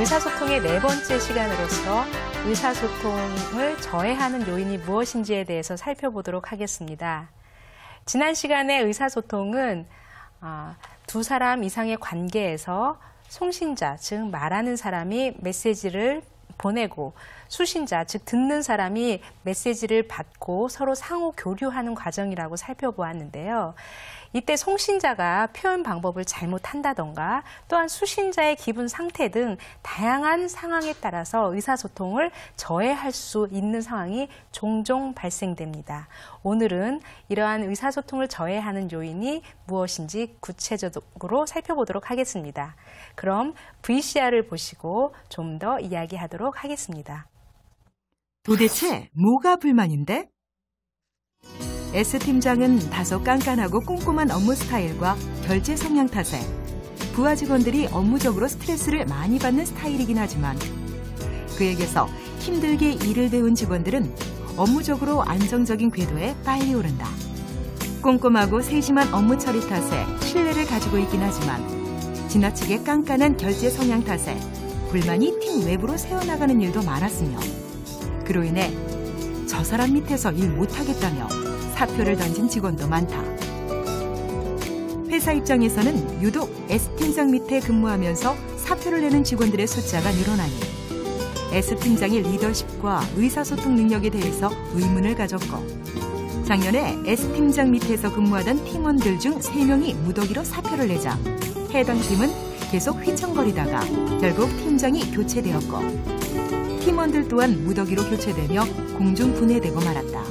의사소통의 네 번째 시간으로서 의사소통을 저해하는 요인이 무엇인지에 대해서 살펴보도록 하겠습니다. 지난 시간에 의사소통은 아, 두 사람 이상의 관계에서 송신자, 즉 말하는 사람이 메시지를 보내고 수신자, 즉 듣는 사람이 메시지를 받고 서로 상호 교류하는 과정이라고 살펴보았는데요. 이때 송신자가 표현 방법을 잘못한다던가 또한 수신자의 기분 상태 등 다양한 상황에 따라서 의사소통을 저해할 수 있는 상황이 종종 발생됩니다. 오늘은 이러한 의사소통을 저해하는 요인이 무엇인지 구체적으로 살펴보도록 하겠습니다. 그럼 VCR을 보시고 좀 더 이야기하도록 하겠습니다. 도대체 뭐가 불만인데? S팀장은 다소 깐깐하고 꼼꼼한 업무 스타일과 결제 성향 탓에 부하 직원들이 업무적으로 스트레스를 많이 받는 스타일이긴 하지만 그에게서 힘들게 일을 배운 직원들은 업무적으로 안정적인 궤도에 빨리 오른다. 꼼꼼하고 세심한 업무 처리 탓에 신뢰를 가지고 있긴 하지만 지나치게 깐깐한 결제 성향 탓에 불만이 팀 외부로 새어나가는 일도 많았으며 그로 인해 저 사람 밑에서 일 못하겠다며 사표를 던진 직원도 많다. 회사 입장에서는 유독 S팀장 밑에 근무하면서 사표를 내는 직원들의 숫자가 늘어나니 S팀장의 리더십과 의사소통 능력에 대해서 의문을 가졌고 작년에 S팀장 밑에서 근무하던 팀원들 중 3명이 무더기로 사표를 내자 해당 팀은 계속 휘청거리다가 결국 팀장이 교체되었고 팀원들 또한 무더기로 교체되며 공중 분해되고 말았다.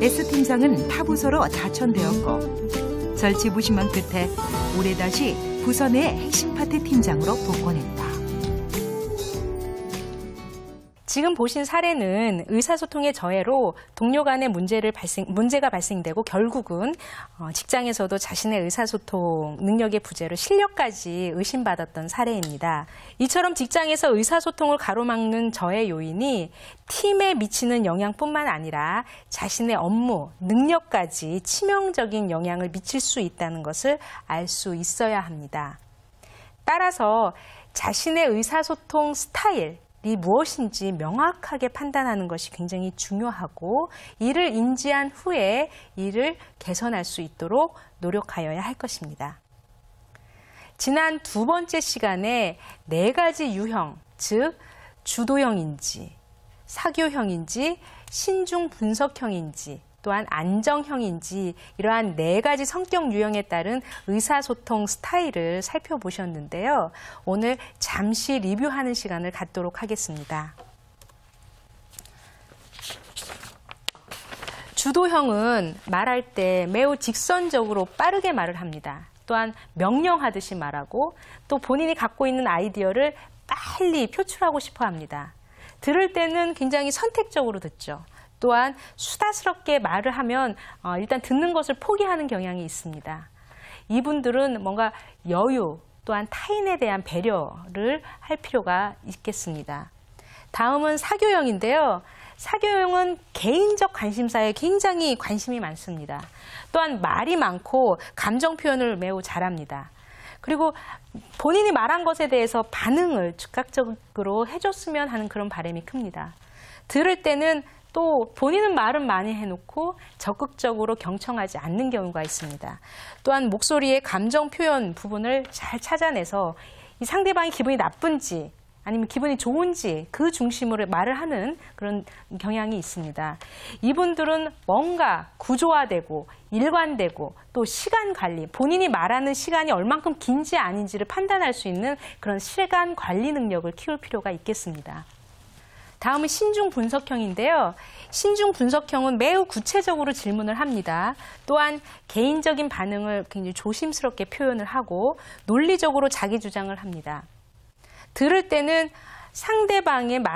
S팀장은 타 부서로 자천되었고 절치부심한 끝에 올해 다시 부서 내 핵심 파트 팀장으로 복권했다. 지금 보신 사례는 의사소통의 저해로 동료 간의 문제를 발생, 문제가 발생되고 결국은 어, 직장에서도 자신의 의사소통 능력의 부재로 실력까지 의심받았던 사례입니다. 이처럼 직장에서 의사소통을 가로막는 저해 요인이 팀에 미치는 영향뿐만 아니라 자신의 업무, 능력까지 치명적인 영향을 미칠 수 있다는 것을 알 수 있어야 합니다. 따라서 자신의 의사소통 스타일, 이 무엇인지 명확하게 판단하는 것이 굉장히 중요하고 이를 인지한 후에 이를 개선할 수 있도록 노력하여야 할 것입니다. 지난 두 번째 시간에 네 가지 유형, 즉 주도형인지, 사교형인지, 신중 분석형인지, 또한 안정형인지 이러한 네 가지 성격 유형에 따른 의사소통 스타일을 살펴보셨는데요. 오늘 잠시 리뷰하는 시간을 갖도록 하겠습니다. 주도형은 말할 때 매우 직선적으로 빠르게 말을 합니다. 또한 명령하듯이 말하고 또 본인이 갖고 있는 아이디어를 빨리 표출하고 싶어 합니다. 들을 때는 굉장히 선택적으로 듣죠. 또한 수다스럽게 말을 하면 어, 일단 듣는 것을 포기하는 경향이 있습니다. 이분들은 뭔가 여유 또한 타인에 대한 배려를 할 필요가 있겠습니다. 다음은 사교형인데요. 사교형은 개인적 관심사에 굉장히 관심이 많습니다. 또한 말이 많고 감정 표현을 매우 잘합니다. 그리고 본인이 말한 것에 대해서 반응을 즉각적으로 해줬으면 하는 그런 바람이 큽니다. 들을 때는 또 본인은 말은 많이 해놓고 적극적으로 경청하지 않는 경우가 있습니다. 또한 목소리의 감정 표현 부분을 잘 찾아내서 이 상대방이 기분이 나쁜지 아니면 기분이 좋은지 그 중심으로 말을 하는 그런 경향이 있습니다. 이분들은 뭔가 구조화되고 일관되고 또 시간 관리, 본인이 말하는 시간이 얼만큼 긴지 아닌지를 판단할 수 있는 그런 시간 관리 능력을 키울 필요가 있겠습니다. 다음은 신중 분석형인데요. 신중 분석형은 매우 구체적으로 질문을 합니다. 또한 개인적인 반응을 굉장히 조심스럽게 표현을 하고 논리적으로 자기 주장을 합니다. 들을 때는 상대방의 말